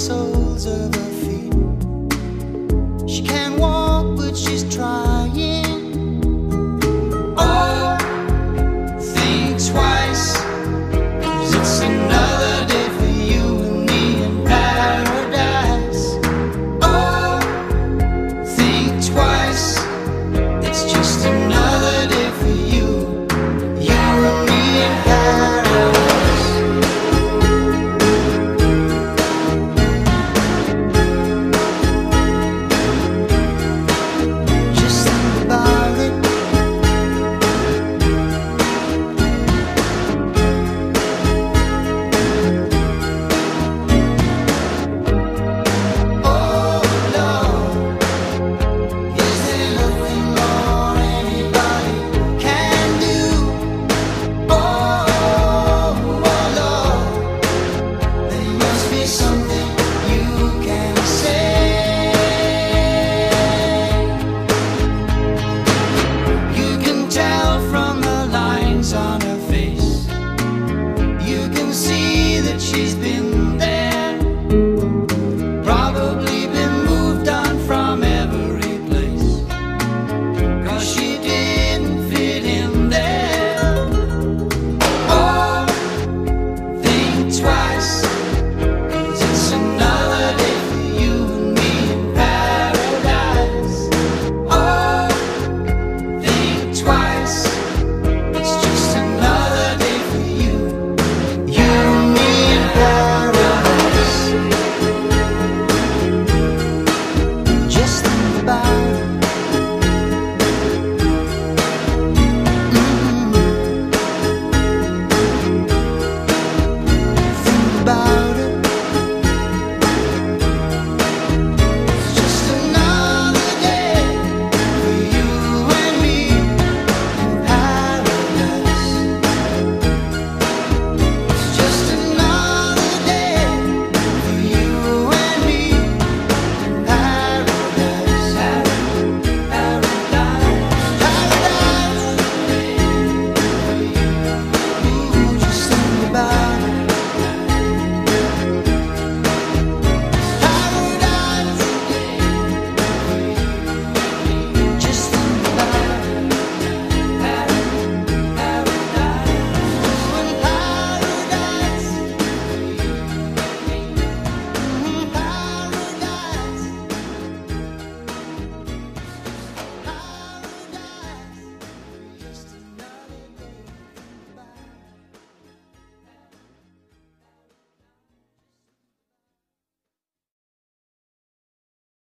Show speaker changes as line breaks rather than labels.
soles of her feet. She can't walk, but she's trying.